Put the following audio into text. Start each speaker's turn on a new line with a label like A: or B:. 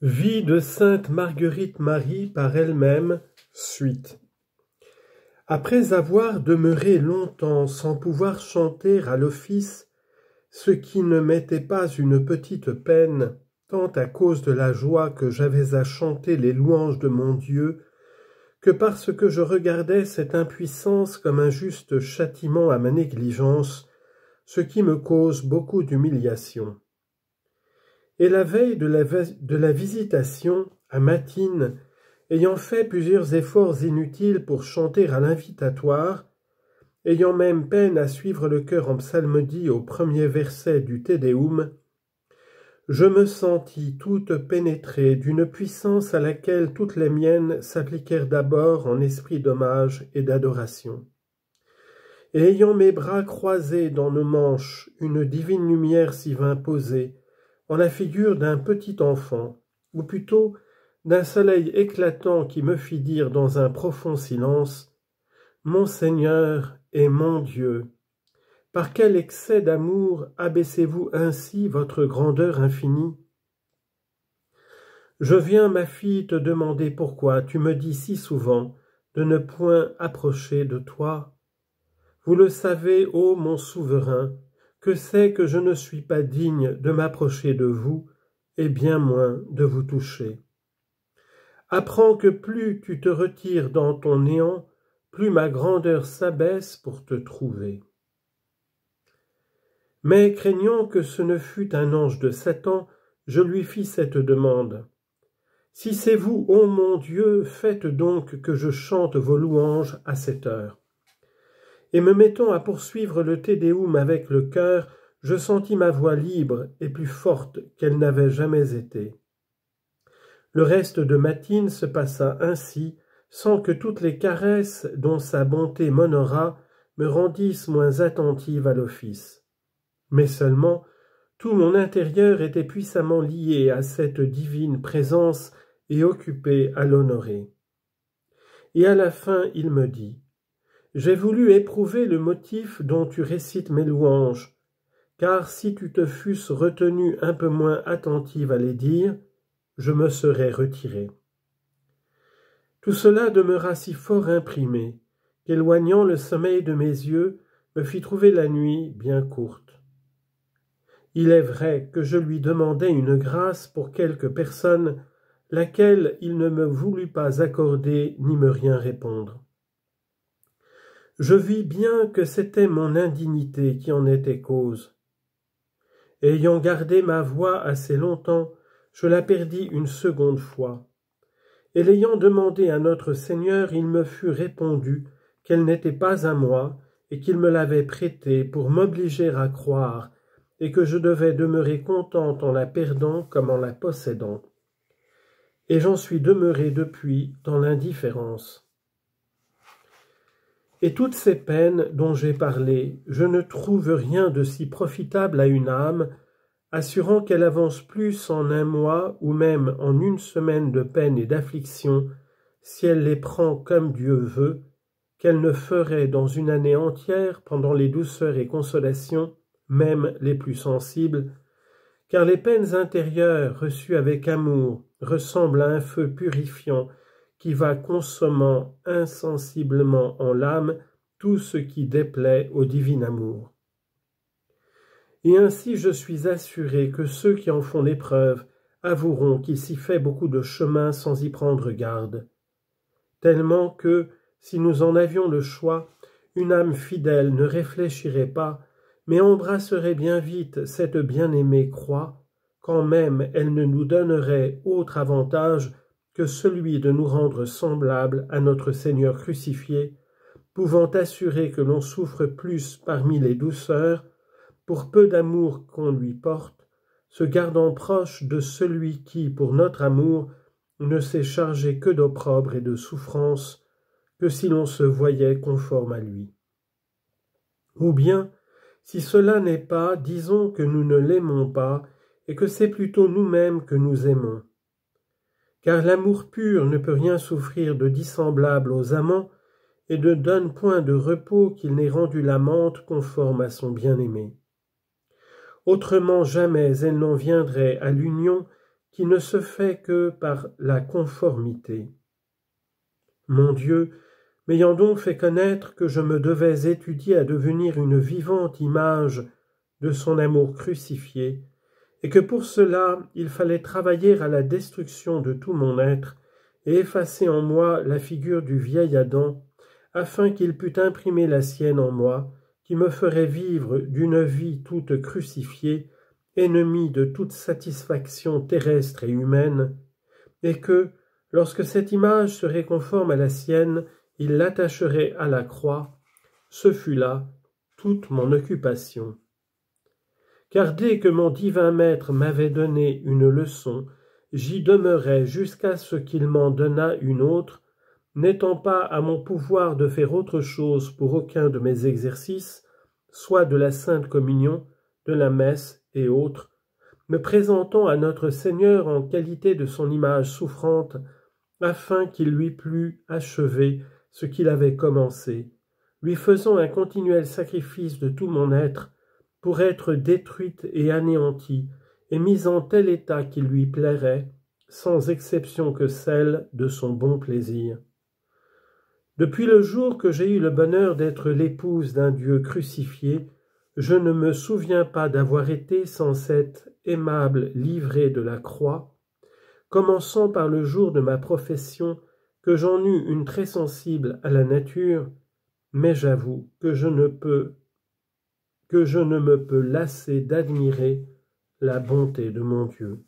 A: Vie de sainte Marguerite Marie par elle-même, suite. Après avoir demeuré longtemps sans pouvoir chanter à l'office, ce qui ne m'était pas une petite peine, tant à cause de la joie que j'avais à chanter les louanges de mon Dieu, que parce que je regardais cette impuissance comme un juste châtiment à ma négligence, ce qui me cause beaucoup d'humiliation. Et la veille de la, visitation à Matine, ayant fait plusieurs efforts inutiles pour chanter à l'invitatoire, ayant même peine à suivre le cœur en psalmodie au premier verset du Te Deum, je me sentis toute pénétrée d'une puissance à laquelle toutes les miennes s'appliquèrent d'abord en esprit d'hommage et d'adoration. Et ayant mes bras croisés dans nos manches, une divine lumière s'y vint poser, en la figure d'un petit enfant, ou plutôt d'un soleil éclatant qui me fit dire dans un profond silence Mon Seigneur et mon Dieu, par quel excès d'amour abaissez-vous ainsi votre grandeur infinie Je viens, ma fille, te demander pourquoi tu me dis si souvent de ne point approcher de toi. Vous le savez, ô mon souverain, que c'est que je ne suis pas digne de m'approcher de vous, et bien moins de vous toucher. Apprends que plus tu te retires dans ton néant, plus ma grandeur s'abaisse pour te trouver. Mais craignant que ce ne fût un ange de Satan, je lui fis cette demande. Si c'est vous, ô mon Dieu, faites donc que je chante vos louanges à cette heure et me mettant à poursuivre le Te Deum avec le cœur, je sentis ma voix libre et plus forte qu'elle n'avait jamais été. Le reste de matine se passa ainsi, sans que toutes les caresses dont sa bonté m'honora me rendissent moins attentive à l'office. Mais seulement tout mon intérieur était puissamment lié à cette divine présence et occupé à l'honorer. Et à la fin il me dit j'ai voulu éprouver le motif dont tu récites mes louanges, car si tu te fusses retenu un peu moins attentive à les dire, je me serais retiré. Tout cela demeura si fort imprimé, qu'éloignant le sommeil de mes yeux, me fit trouver la nuit bien courte. Il est vrai que je lui demandai une grâce pour quelque personne, laquelle il ne me voulut pas accorder ni me rien répondre. Je vis bien que c'était mon indignité qui en était cause. Ayant gardé ma voix assez longtemps, je la perdis une seconde fois. Et l'ayant demandé à notre Seigneur, il me fut répondu qu'elle n'était pas à moi, et qu'il me l'avait prêtée pour m'obliger à croire, et que je devais demeurer contente en la perdant comme en la possédant. Et j'en suis demeuré depuis dans l'indifférence. Et toutes ces peines dont j'ai parlé, je ne trouve rien de si profitable à une âme, assurant qu'elle avance plus en un mois ou même en une semaine de peine et d'affliction, si elle les prend comme Dieu veut, qu'elle ne ferait dans une année entière pendant les douceurs et consolations, même les plus sensibles, car les peines intérieures reçues avec amour ressemblent à un feu purifiant qui va consommant insensiblement en l'âme tout ce qui déplaît au divin amour. Et ainsi je suis assuré que ceux qui en font l'épreuve avoueront qu'il s'y fait beaucoup de chemin sans y prendre garde, tellement que, si nous en avions le choix, une âme fidèle ne réfléchirait pas, mais embrasserait bien vite cette bien-aimée croix, quand même elle ne nous donnerait autre avantage que celui de nous rendre semblables à notre Seigneur crucifié, pouvant assurer que l'on souffre plus parmi les douceurs, pour peu d'amour qu'on lui porte, se gardant proche de celui qui, pour notre amour, ne s'est chargé que d'opprobre et de souffrance, que si l'on se voyait conforme à lui. Ou bien, si cela n'est pas, disons que nous ne l'aimons pas, et que c'est plutôt nous-mêmes que nous aimons car l'amour pur ne peut rien souffrir de dissemblable aux amants, et ne donne point de repos qu'il n'ait rendu l'amante conforme à son bien-aimé. Autrement jamais elle n'en viendrait à l'union qui ne se fait que par la conformité. Mon Dieu, m'ayant donc fait connaître que je me devais étudier à devenir une vivante image de son amour crucifié, et que pour cela il fallait travailler à la destruction de tout mon être, et effacer en moi la figure du vieil Adam, afin qu'il pût imprimer la sienne en moi, qui me ferait vivre d'une vie toute crucifiée, ennemi de toute satisfaction terrestre et humaine, et que, lorsque cette image serait conforme à la sienne, il l'attacherait à la croix, ce fut là toute mon occupation. Car dès que mon divin maître m'avait donné une leçon, j'y demeurais jusqu'à ce qu'il m'en donnât une autre, n'étant pas à mon pouvoir de faire autre chose pour aucun de mes exercices, soit de la Sainte Communion, de la messe et autres, me présentant à notre Seigneur en qualité de son image souffrante, afin qu'il lui plût achever ce qu'il avait commencé, lui faisant un continuel sacrifice de tout mon être, pour être détruite et anéantie, et mise en tel état qu'il lui plairait, sans exception que celle de son bon plaisir. Depuis le jour que j'ai eu le bonheur d'être l'épouse d'un Dieu crucifié, je ne me souviens pas d'avoir été sans cette aimable livrée de la croix, commençant par le jour de ma profession que j'en eus une très sensible à la nature, mais j'avoue que je ne peux que je ne me peux lasser d'admirer la bonté de mon Dieu.